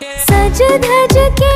सज धज के